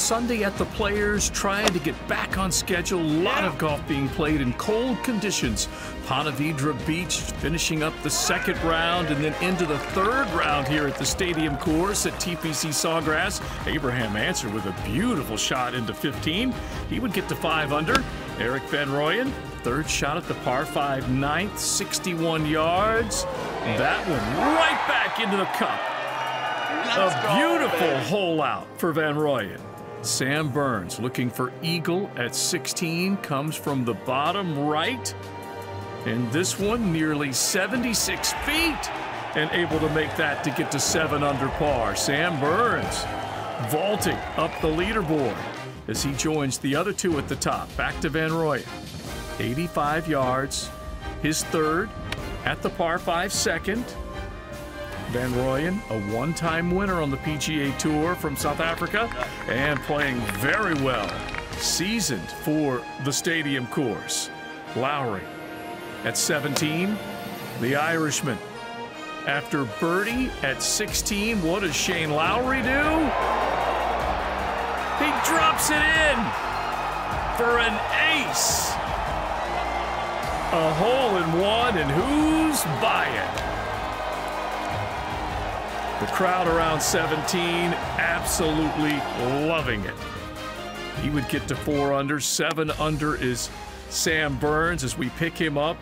Sunday at the Players, trying to get back on schedule. A lot of golf being played in cold conditions. Ponte Vedra Beach finishing up the second round and then into the third round here at the stadium course at TPC Sawgrass. Abraham Ancer with a beautiful shot into 15. He would get to five under. Erik van Rooyen, third shot at the par 5 ninth, 61 yards. That one right back into the cup. A beautiful hole out for Van Rooyen. Sam Burns looking for eagle at 16, comes from the bottom right. And this one nearly 76 feet and able to make that to get to seven under par. Sam Burns vaulting up the leaderboard as he joins the other two at the top. Back to Van Rooyen. 85 yards, his third at the par 5 second. Van Rooyen, a one time winner on the PGA Tour from South Africa and playing very well. Seasoned for the stadium course. Lowry at 17, the Irishman. After birdie at 16, what does Shane Lowry do? He drops it in for an ace. A hole in one, and who's buying? The crowd around 17 absolutely loving it. He would get to four under. Seven under is Sam Burns as we pick him up.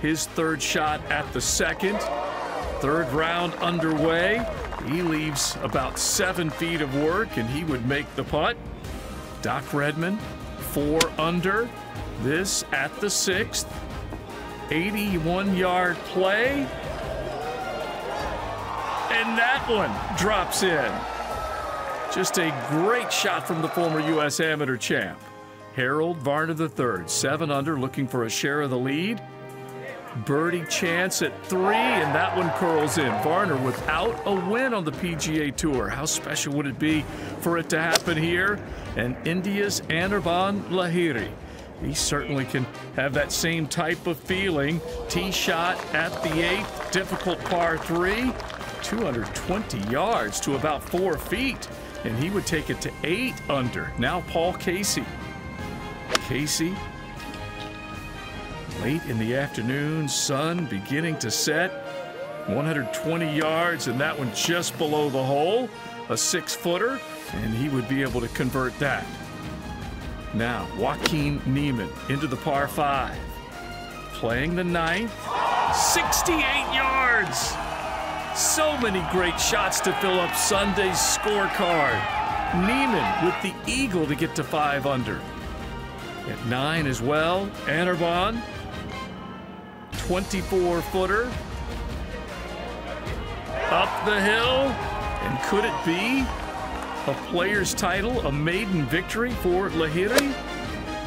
His third shot at the second. Third round underway. He leaves about seven feet of work and he would make the putt. Doc Redman, four under. This at the sixth. 81 yard play. And that one drops in. Just a great shot from the former U.S. amateur champ. Harold Varner III, seven under, looking for a share of the lead. Birdie chance at three, and that one curls in. Varner without a win on the PGA Tour. How special would it be for it to happen here? And India's Anirban Lahiri. He certainly can have that same type of feeling. Tee shot at the eighth, difficult par three. 220 yards to about four feet, and he would take it to eight under. Now Paul Casey. Casey, late in the afternoon, sun beginning to set. 120 yards, and that one just below the hole. A six footer, and he would be able to convert that. Now, Joaquin Niemann into the par five. Playing the ninth. 68 yards! So many great shots to fill up Sunday's scorecard. Niemann with the eagle to get to five under. At nine as well, Anirban, 24 footer. Up the hill, and could it be a player's title, a maiden victory for Lahiri?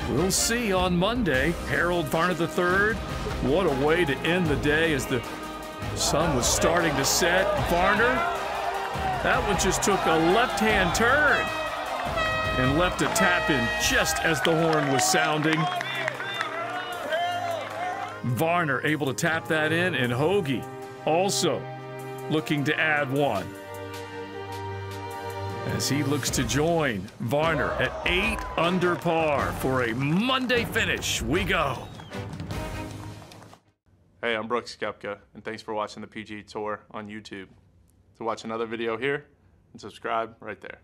We'll see on Monday. Harold Varner III, what a way to end the day as the sun was starting to set. Varner, that one just took a left-hand turn and left a tap in just as the horn was sounding. Varner able to tap that in, and Hoge also looking to add one. As he looks to join Varner at eight under par for a Monday finish. We go. Hey, I'm Brooks Koepka, and thanks for watching the PGA Tour on YouTube. To watch another video here, and subscribe right there.